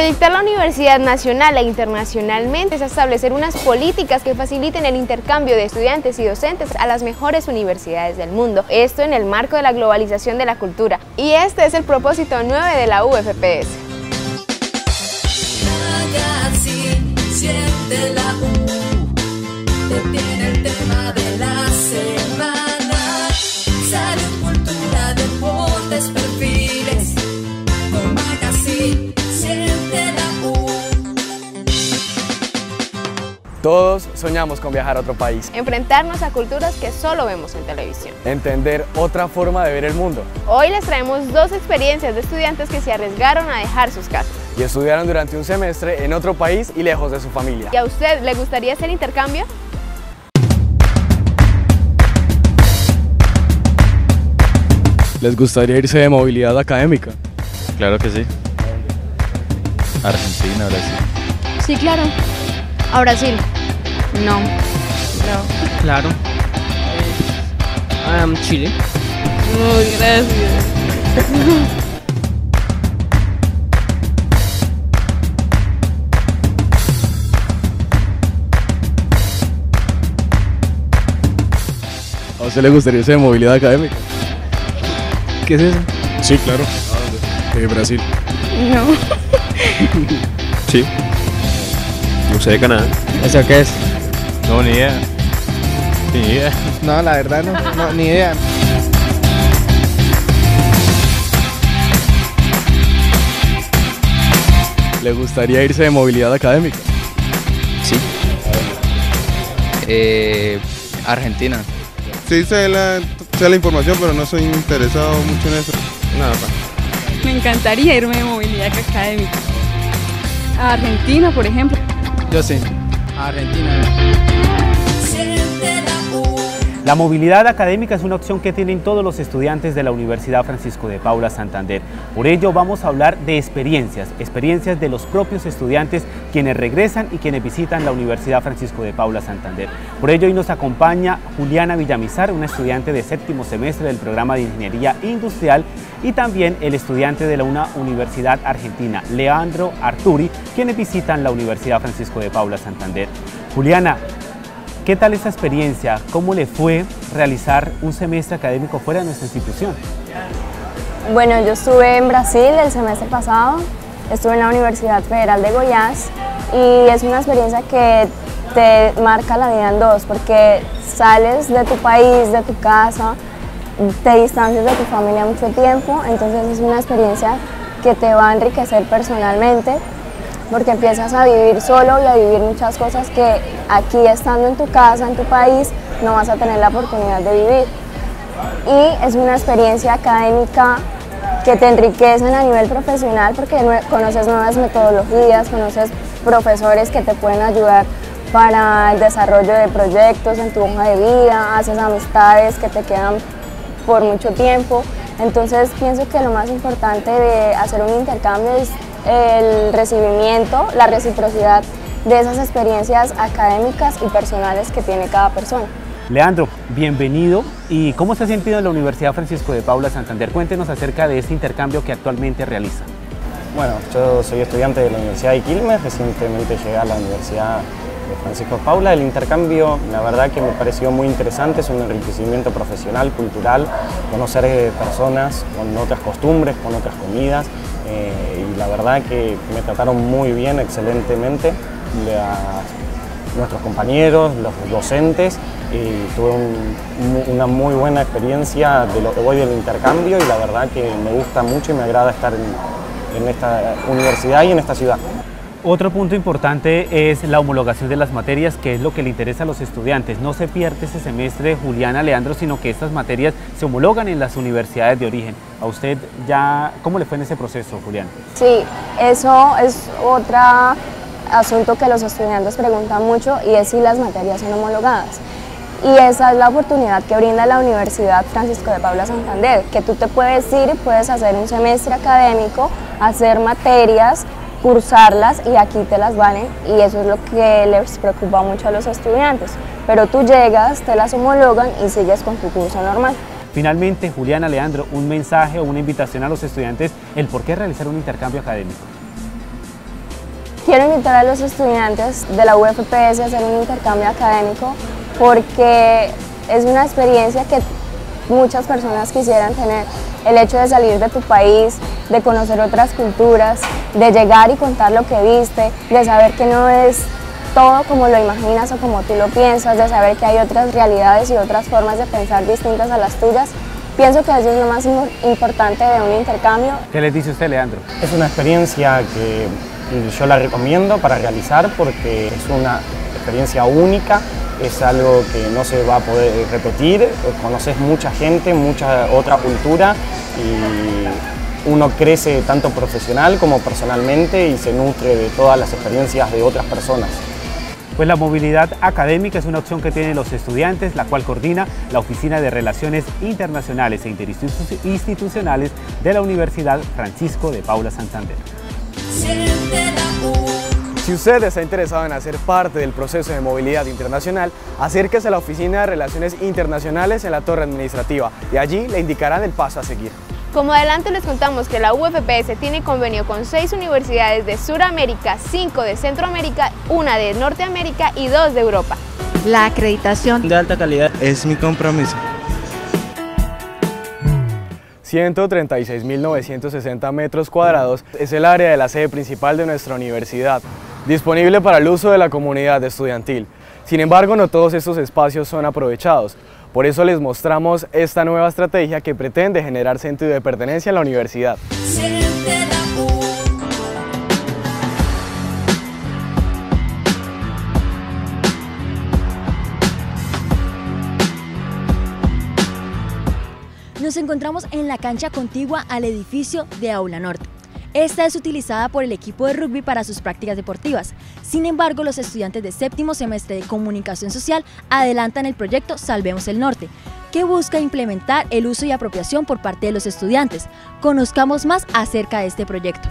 Proyectar la universidad nacional e internacionalmente es establecer unas políticas que faciliten el intercambio de estudiantes y docentes a las mejores universidades del mundo. Esto en el marco de la globalización de la cultura. Y este es el propósito 9 de la UFPS. Soñamos con viajar a otro país. Enfrentarnos a culturas que solo vemos en televisión. Entender otra forma de ver el mundo. Hoy les traemos dos experiencias de estudiantes que se arriesgaron a dejar sus casas. Y estudiaron durante un semestre en otro país y lejos de su familia. ¿Y a usted le gustaría hacer intercambio? ¿Les gustaría irse de movilidad académica? Claro que sí. Argentina, Brasil. Sí, claro. A Brasil. No. No. Claro. Um, Chile. Muy gracias. ¿A usted le gustaría irse de movilidad académica? ¿Qué es eso? Sí, claro. ¿A dónde? Eh, Brasil. No. Sí. No sé de Canadá. ¿Eso qué es? No, ni idea. Ni idea. No, la verdad no, no ni idea. ¿Le gustaría irse de movilidad académica? Sí. Eh, Argentina. Sí, sé la, sé la información, pero no soy interesado mucho en eso. Nada, pa. Me encantaría irme de movilidad académica. A Argentina, por ejemplo. Yo sí. A Argentina. La movilidad académica es una opción que tienen todos los estudiantes de la Universidad Francisco de Paula Santander. Por ello vamos a hablar de experiencias, experiencias de los propios estudiantes quienes regresan y quienes visitan la Universidad Francisco de Paula Santander. Por ello hoy nos acompaña Juliana Villamizar, una estudiante de séptimo semestre del programa de Ingeniería Industrial y también el estudiante de la una universidad argentina, Leandro Arturi, quienes visitan la Universidad Francisco de Paula Santander. Juliana, ¿Qué tal esta experiencia? ¿Cómo le fue realizar un semestre académico fuera de nuestra institución? Bueno, yo estuve en Brasil el semestre pasado, estuve en la Universidad Federal de Goiás y es una experiencia que te marca la vida en dos porque sales de tu país, de tu casa, te distancias de tu familia mucho tiempo, entonces es una experiencia que te va a enriquecer personalmente porque empiezas a vivir solo y a vivir muchas cosas que aquí estando en tu casa, en tu país, no vas a tener la oportunidad de vivir. Y es una experiencia académica que te enriquece a nivel profesional porque conoces nuevas metodologías, conoces profesores que te pueden ayudar para el desarrollo de proyectos en tu hoja de vida, haces amistades que te quedan por mucho tiempo. Entonces pienso que lo más importante de hacer un intercambio es el recibimiento, la reciprocidad de esas experiencias académicas y personales que tiene cada persona. Leandro, bienvenido. ¿Y cómo se ha sentido en la Universidad Francisco de Paula Santander? Cuéntenos acerca de este intercambio que actualmente realiza. Bueno, yo soy estudiante de la Universidad de Quilmes, recientemente llegué a la Universidad de Francisco de Paula. El intercambio, la verdad que me pareció muy interesante, es un enriquecimiento profesional, cultural, conocer eh, personas con otras costumbres, con otras comidas, eh, la verdad que me trataron muy bien, excelentemente, nuestros compañeros, los docentes, y tuve una muy buena experiencia de lo que voy del intercambio y la verdad que me gusta mucho y me agrada estar en esta universidad y en esta ciudad. Otro punto importante es la homologación de las materias, que es lo que le interesa a los estudiantes. No se pierde ese semestre, Juliana, Leandro, sino que estas materias se homologan en las universidades de origen. ¿A usted ya, cómo le fue en ese proceso, Juliana? Sí, eso es otro asunto que los estudiantes preguntan mucho y es si las materias son homologadas. Y esa es la oportunidad que brinda la Universidad Francisco de Paula Santander, que tú te puedes ir, puedes hacer un semestre académico, hacer materias cursarlas y aquí te las valen y eso es lo que les preocupa mucho a los estudiantes. Pero tú llegas, te las homologan y sigues con tu curso normal. Finalmente, Juliana Leandro, un mensaje o una invitación a los estudiantes, el por qué realizar un intercambio académico. quiero invitar a los estudiantes de la UFPS a hacer un intercambio académico porque es una experiencia que muchas personas quisieran tener. El hecho de salir de tu país, de conocer otras culturas, de llegar y contar lo que viste, de saber que no es todo como lo imaginas o como tú lo piensas, de saber que hay otras realidades y otras formas de pensar distintas a las tuyas, pienso que eso es lo más importante de un intercambio. ¿Qué les dice usted, Leandro? Es una experiencia que yo la recomiendo para realizar porque es una experiencia única, es algo que no se va a poder repetir, conoces mucha gente, mucha otra cultura y uno crece tanto profesional como personalmente y se nutre de todas las experiencias de otras personas. Pues la movilidad académica es una opción que tienen los estudiantes, la cual coordina la Oficina de Relaciones Internacionales e Interinstitucionales de la Universidad Francisco de Paula Santander. Si usted está interesado en hacer parte del proceso de movilidad internacional, acérquese a la Oficina de Relaciones Internacionales en la Torre Administrativa y allí le indicarán el paso a seguir. Como adelante les contamos que la UFPS tiene convenio con seis universidades de Sudamérica, cinco de Centroamérica, una de Norteamérica y dos de Europa. La acreditación de alta calidad es mi compromiso. 136.960 metros cuadrados es el área de la sede principal de nuestra universidad, disponible para el uso de la comunidad estudiantil. Sin embargo, no todos estos espacios son aprovechados. Por eso les mostramos esta nueva estrategia que pretende generar sentido de pertenencia en la universidad. Nos encontramos en la cancha contigua al edificio de Aula Norte. Esta es utilizada por el equipo de rugby para sus prácticas deportivas. Sin embargo, los estudiantes de séptimo semestre de Comunicación Social adelantan el proyecto Salvemos el Norte, que busca implementar el uso y apropiación por parte de los estudiantes. Conozcamos más acerca de este proyecto.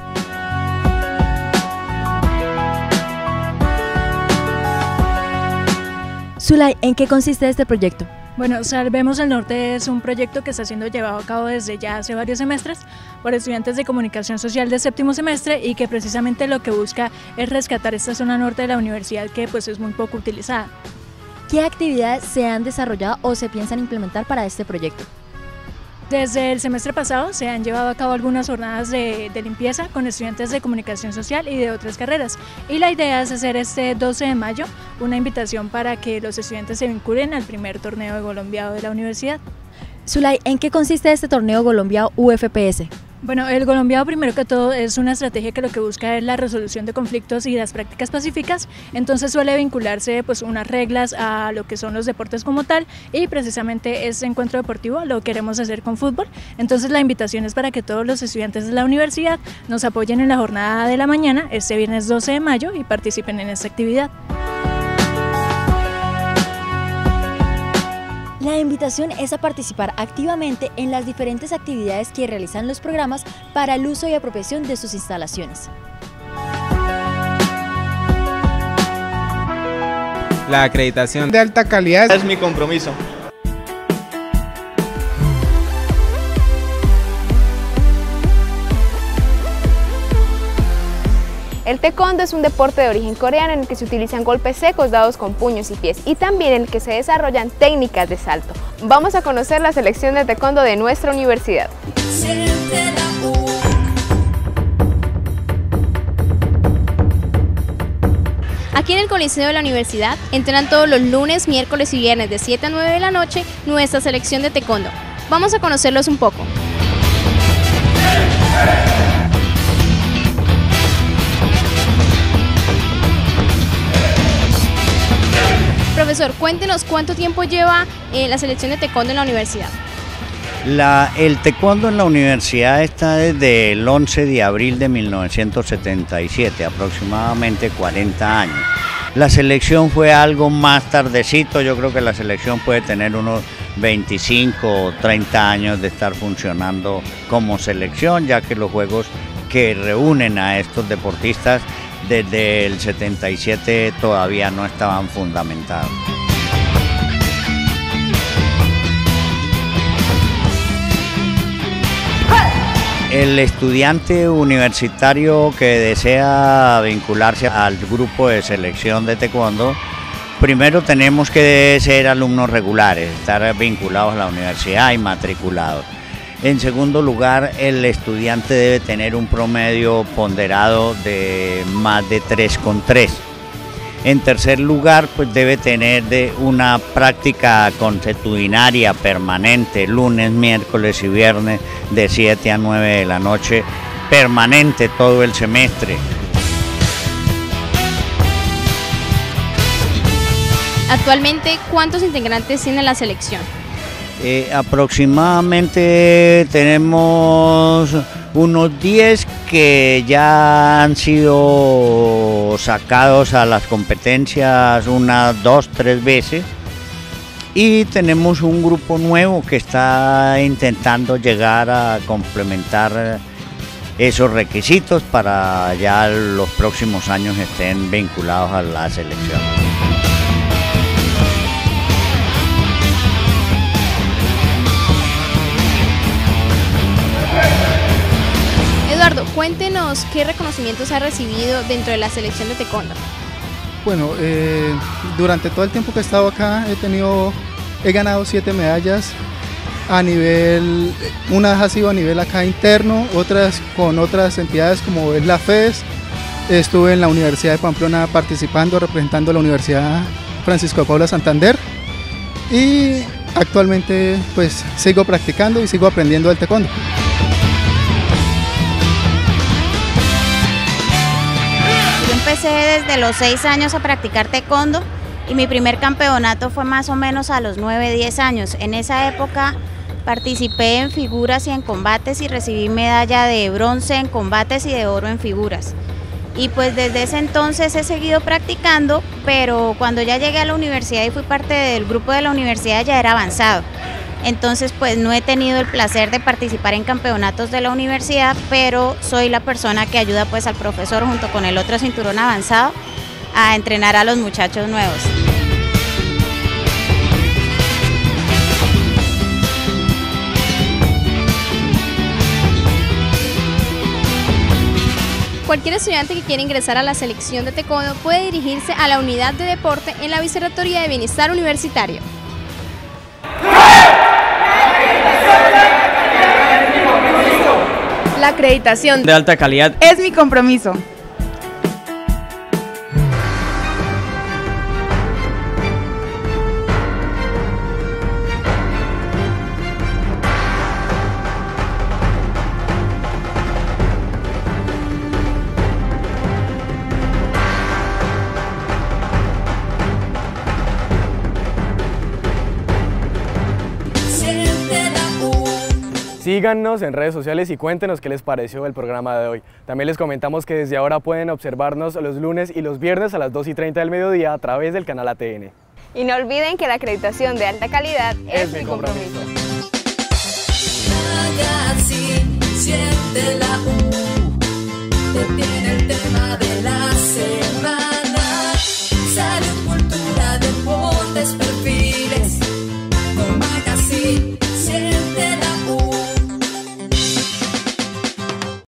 Zulay, ¿en qué consiste este proyecto? Bueno, Salvemos el Norte es un proyecto que está siendo llevado a cabo desde ya hace varios semestres por estudiantes de comunicación social de séptimo semestre y que precisamente lo que busca es rescatar esta zona norte de la universidad que pues es muy poco utilizada. ¿Qué actividades se han desarrollado o se piensan implementar para este proyecto? Desde el semestre pasado se han llevado a cabo algunas jornadas de, limpieza con estudiantes de comunicación social y de otras carreras. Y la idea es hacer este 12 de mayo una invitación para que los estudiantes se vinculen al primer torneo de golombiado de la universidad. Zulay, ¿en qué consiste este torneo golombiado UFPS? Bueno, el colombiado primero que todo es una estrategia que lo que busca es la resolución de conflictos y las prácticas pacíficas, entonces suele vincularse pues unas reglas a lo que son los deportes como tal y precisamente este encuentro deportivo lo queremos hacer con fútbol, entonces la invitación es para que todos los estudiantes de la universidad nos apoyen en la jornada de la mañana este viernes 12 de mayo y participen en esta actividad. La invitación es a participar activamente en las diferentes actividades que realizan los programas para el uso y apropiación de sus instalaciones. La acreditación de alta calidad es mi compromiso. El taekwondo es un deporte de origen coreano en el que se utilizan golpes secos dados con puños y pies y también en el que se desarrollan técnicas de salto. Vamos a conocer la selección de taekwondo de nuestra universidad. Aquí en el Coliseo de la Universidad entrenan todos los lunes, miércoles y viernes de 7 a 9 de la noche nuestra selección de taekwondo. Vamos a conocerlos un poco. Profesor, cuéntenos cuánto tiempo lleva eh, la selección de taekwondo en la universidad. El taekwondo en la universidad está desde el 11 de abril de 1977, aproximadamente 40 años. La selección fue algo más tardecito, yo creo que la selección puede tener unos 25 o 30 años de estar funcionando como selección, ya que los juegos que reúnen a estos deportistas desde el 77 todavía no estaban fundamentados. el estudiante universitario que desea vincularse al grupo de selección de taekwondo, primero tenemos que ser alumnos regulares, estar vinculados a la universidad y matriculados. En segundo lugar, el estudiante debe tener un promedio ponderado de más de 3,3. En tercer lugar, pues debe tener de una práctica consuetudinaria permanente, lunes, miércoles y viernes, de 7 a 9 de la noche, permanente todo el semestre. Actualmente, ¿cuántos integrantes tiene la selección? Eh, aproximadamente tenemos unos 10 que ya han sido sacados a las competencias unas dos, tres veces. Y tenemos un grupo nuevo que está intentando llegar a complementar esos requisitos para ya los próximos años estén vinculados a la selección. Cuéntenos qué reconocimientos ha recibido dentro de la selección de taekwondo. Bueno, eh, durante todo el tiempo que he estado acá he tenido, he ganado siete medallas a nivel, unas ha sido a nivel acá interno, otras con otras entidades como es la FES. Estuve en la Universidad de Pamplona participando, representando a la Universidad Francisco de Paula Santander y actualmente pues sigo practicando y sigo aprendiendo el taekwondo. Empecé desde los 6 años a practicar taekwondo y mi primer campeonato fue más o menos a los 9, 10 años. En esa época participé en figuras y en combates y recibí medalla de bronce en combates y de oro en figuras. Y pues desde ese entonces he seguido practicando, pero cuando ya llegué a la universidad y fui parte del grupo de la universidad ya era avanzado. Entonces pues no he tenido el placer de participar en campeonatos de la universidad, pero soy la persona que ayuda pues al profesor junto con el otro cinturón avanzado a entrenar a los muchachos nuevos. Cualquier estudiante que quiera ingresar a la selección de taekwondo puede dirigirse a la unidad de deporte en la Vicerrectoría de Bienestar Universitario. La acreditación de alta calidad es mi compromiso. Síganos en redes sociales y cuéntenos qué les pareció el programa de hoy. También les comentamos que desde ahora pueden observarnos los lunes y los viernes a las 2 y 30 del mediodía a través del canal ATN. Y no olviden que la acreditación de alta calidad es, Es mi mi compromiso.